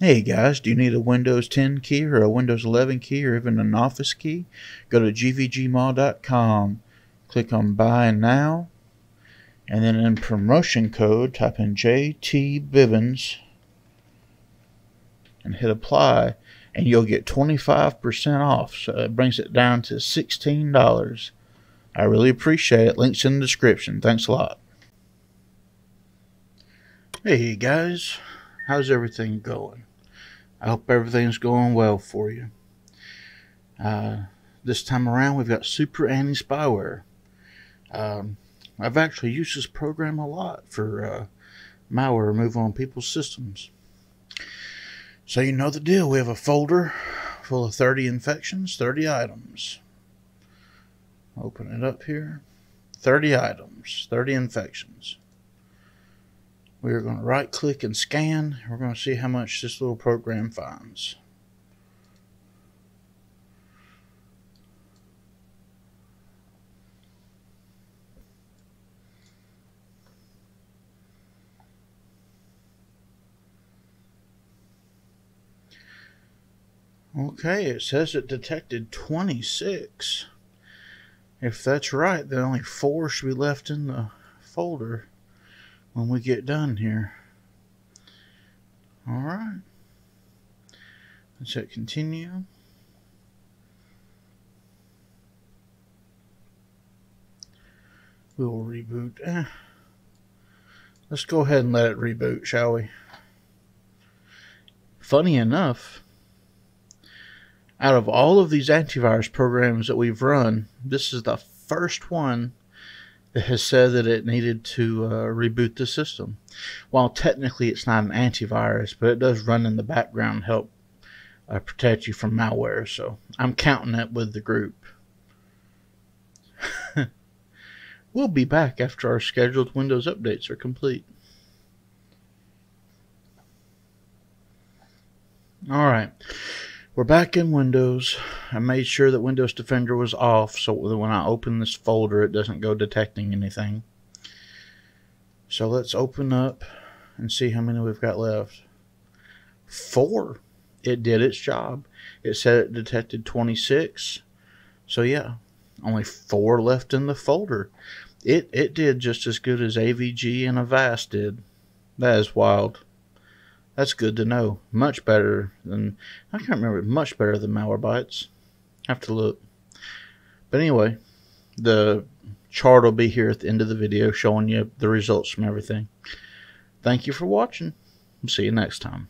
Hey guys, do you need a Windows 10 key or a Windows 11 key or even an Office key? Go to gvgmall.com, click on Buy Now, and then in promotion code, type in JT Bivens and hit apply, and you'll get 25% off. So it brings it down to $16. I really appreciate it. Links in the description. Thanks a lot. Hey guys, how's everything going? I hope everything's going well for you. Uh, this time around, we've got Super Anti Spyware. Um, I've actually used this program a lot for uh, malware removal on people's systems. So, you know the deal. We have a folder full of 30 infections, 30 items. Open it up here 30 items, 30 infections. We're going to right click and scan. We're going to see how much this little program finds. Okay, it says it detected 26. If that's right, then only four should be left in the folder when we get done here. All right. Let's hit continue. We'll reboot. Eh. Let's go ahead and let it reboot, shall we? Funny enough, out of all of these antivirus programs that we've run, this is the first one has said that it needed to uh, reboot the system. While technically it's not an antivirus, but it does run in the background help uh, protect you from malware. So I'm counting it with the group. we'll be back after our scheduled Windows updates are complete. All right. We're back in Windows. I made sure that Windows Defender was off so that when I open this folder it doesn't go detecting anything. So let's open up and see how many we've got left. Four. It did its job. It said it detected 26. So yeah, only four left in the folder. It it did just as good as AVG and Avast did. That is wild. That's good to know. Much better than I can't remember. Much better than Malwarebytes. Have to look. But anyway, the chart will be here at the end of the video showing you the results from everything. Thank you for watching. See you next time.